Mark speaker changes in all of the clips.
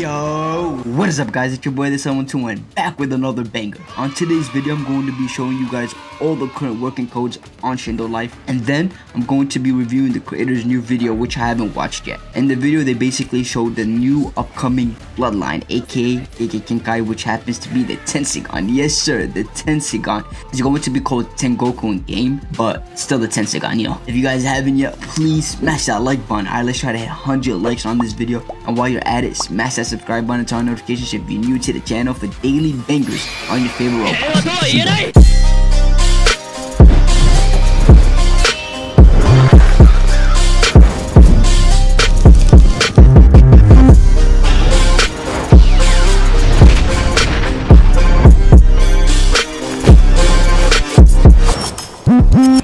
Speaker 1: Yo, what is up guys? It's your boy the 721 back with another banger. On today's video, I'm going to be showing you guys all the current working codes on Shindo Life and then I'm going to be reviewing the creator's new video which I haven't watched yet. In the video, they basically showed the new upcoming Bloodline aka Kekkei Genkai which happens to be the Tenseigan. Yes sir, the Tenseigan. is going to be called Tengoku in game but still the Tenseigan, you know. If you guys haven't yet, please smash that like button. Alright, let's try to hit 100 likes on this video and while you're at it, smash that subscribe button, turn on notifications if you're new to the channel for daily bangers on your favorite Roblox.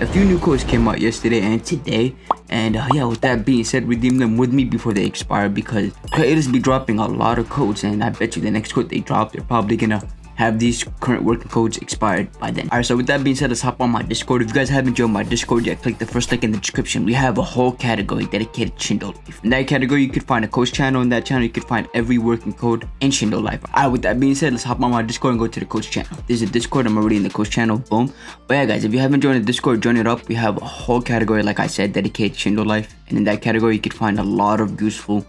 Speaker 1: A few new codes came out yesterday and today and uh, yeah with that being said redeem them with me before they expire because creators be dropping a lot of codes and i bet you the next code they drop they're probably gonna have these current working codes expired by then. Alright, so with that being said, let's hop on my Discord. If you guys haven't joined my Discord yet, click the first link in the description. We have a whole category dedicated to Shindo Life. In that category, you could find a coach channel. In that channel, you could find every working code in Shindo Life. Alright, with that being said, let's hop on my Discord and go to the coach channel. This is a Discord. I'm already in the coach channel. Boom. But yeah, guys, if you haven't joined the Discord, join it up. We have a whole category, like I said, dedicated to Shindo Life. And in that category, you could find a lot of useful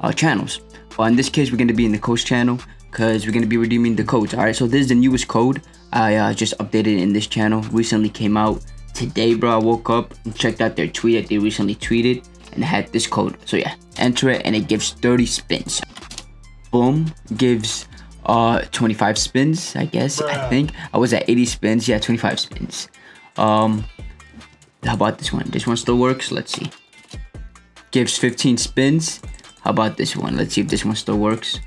Speaker 1: uh, channels. But in this case, we're going to be in the coach channel because we're going to be redeeming the codes all right so this is the newest code i uh, just updated in this channel. Recently came out today bro. I woke up and checked out their tweet that they recently tweeted and had this code. So yeah enter it and it gives 30 spins. Boom gives uh 25 spins i guess Bruh. i think. I was at 80 spins yeah 25 spins. Um how about this one? This one still works? Let's see. Gives 15 spins. How about this one? Let's see if this one still works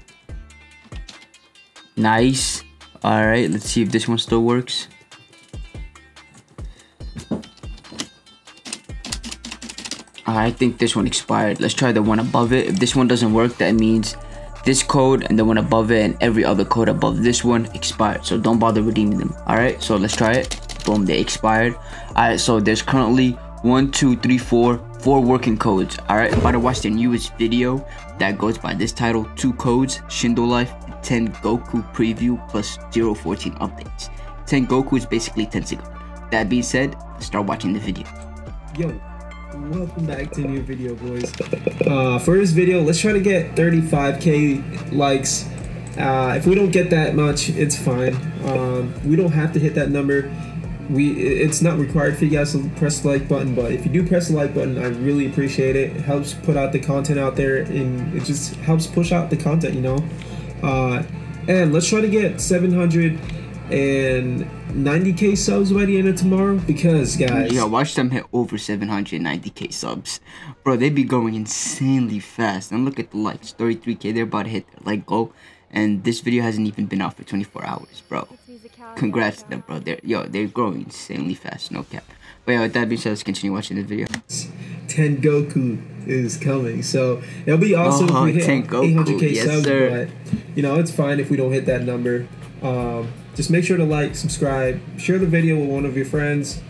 Speaker 1: Nice. Alright, let's see if this one still works. I think this one expired. Let's try the one above it. If this one doesn't work, that means this code and the one above it and every other code above this one expired. So don't bother redeeming them. Alright, so let's try it. Boom, they expired. Alright, so there's currently one, two, three, four, four working codes. Alright, about to watch the newest video that goes by this title, two codes, Shindo Life 10 Goku preview plus 014 updates. Tengoku is basically Tenseigan. That being said, start watching the video.
Speaker 2: Yo, welcome back to a new video, boys. Uh, for this video, let's try to get 35k likes. Uh, if we don't get that much, it's fine. Um, we don't have to hit that number. We it's not required for you guys to press the like button, but if you do press the like button, I really appreciate it. It helps put out the content out there, and it just helps push out the content, you know. Uh, and let's try to get 790k subs by the end of tomorrow because guys
Speaker 1: yeah watch them hit over 790k subs. Bro they'd be going insanely fast. And look at the likes. 33k they're about to hit their like goal. And this video hasn't even been out for 24 hours bro. Congrats to them bro. They're yo they're growing insanely fast. No cap. But yeah with that being said let's continue watching the video
Speaker 2: Tengoku is coming. So it'll be awesome oh, if we hit 800k yes, subs, sir. but you know it's fine if we don't hit that number. Um, just make sure to like, subscribe, share the video with one of your friends,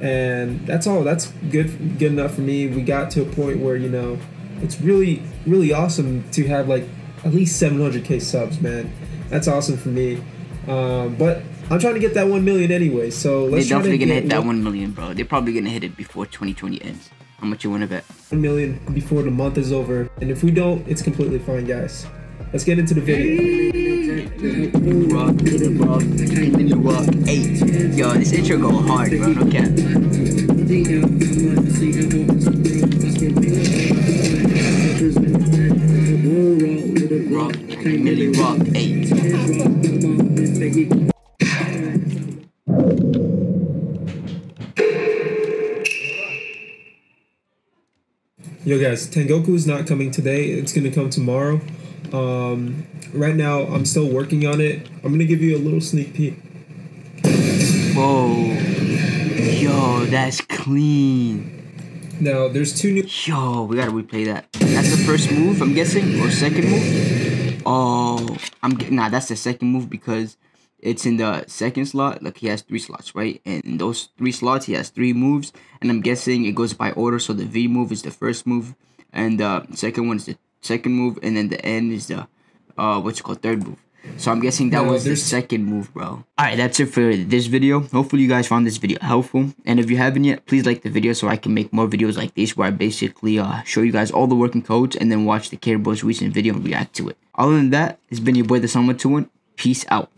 Speaker 2: and that's all. That's good, good enough for me. We got to a point where you know it's really, really awesome to have like at least 700k subs, man. That's awesome for me. Um, but I'm trying to get that one million anyway. So let's.
Speaker 1: They're definitely gonna hit that one million, bro. They're probably gonna hit it before 2020 ends. How much you want to bet?
Speaker 2: One million before the month is over. And if we don't, it's completely fine, guys. Let's get into the video.
Speaker 1: Rock, rock, rock. Yo, this intro go hard, bro. No cap. Rock, Milly Rock, eight.
Speaker 2: Yo guys, Tengoku is not coming today. It's gonna come tomorrow. Um, right now, I'm still working on it. I'm gonna give you a little sneak peek.
Speaker 1: Whoa, yo, that's clean.
Speaker 2: Now there's two new.
Speaker 1: Yo, we gotta replay that. That's the first move, I'm guessing, or second move. Oh, I'm getting nah. That's the second move because it's in the second slot. Look, he has three slots, right? And in those three slots, he has three moves. And I'm guessing it goes by order. So the V move is the first move, and the second one is the second move, and then the N is the uh, what's it called, third move. So I'm guessing that no, was the second move, bro. Alright, that's it for this video. Hopefully you guys found this video helpful. And if you haven't yet, please like the video so I can make more videos like this where I basically uh, show you guys all the working codes and then watch the Care Bros recent video and react to it. Other than that, it's been your boy the Summer Peace out.